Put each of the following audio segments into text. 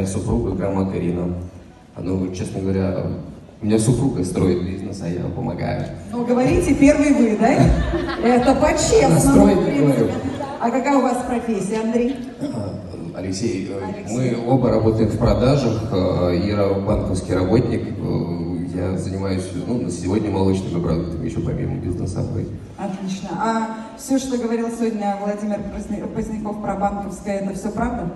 моя супруга Грома Карина. Ну, честно говоря, у меня супруга строит бизнес, а я помогаю. Ну, говорите, первый вы, да? Это по-честному. Говорю. А какая у вас профессия, Андрей? А, Алексей, э, Алексей. мы оба работаем в продажах. э, Ира банковский работник. э, Я занимаюсь ну, на сегодня молочными продуктами, еще помимо бизнеса. Отлично. А все, что говорил сегодня Владимир Поздняков про банковское, это все правда?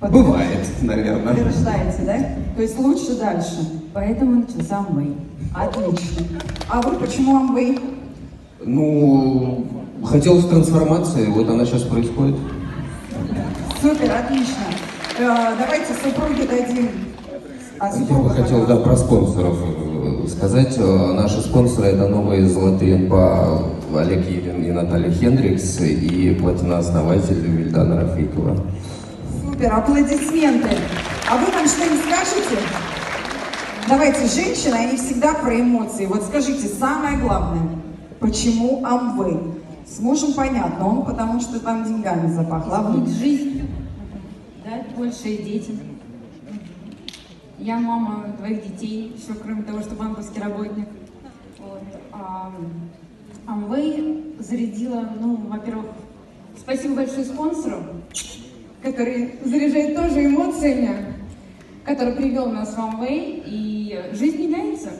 Бывает, наверное. Подтверждаете, да? То есть лучше дальше. Поэтому начался Amway. Отлично. А вы почему Амвей? Ну, хотелось трансформации, вот она сейчас происходит. Супер, отлично. Э, давайте супруге дадим. А Я бы хотел, да, про спонсоров э, сказать. Э, Наши спонсоры это новые золотые НБА Олег Елин и Наталья Хендрикс и платинооснователь Вильдана Рафикова. Супер, аплодисменты. А вы нам что-нибудь скажете? Давайте, женщины, они всегда про эмоции. Вот скажите, самое главное, почему Амвей? С мужем понятно, он потому что там деньгами запахло. А вы? Изменить жизнь, дать больше детям. Я мама двоих детей, еще кроме того, что банковский работник. Вот. А, Amway зарядила, ну, во-первых, спасибо большое спонсору, который заряжает тоже эмоциями, который привел нас в Amway, и жизнь меняется.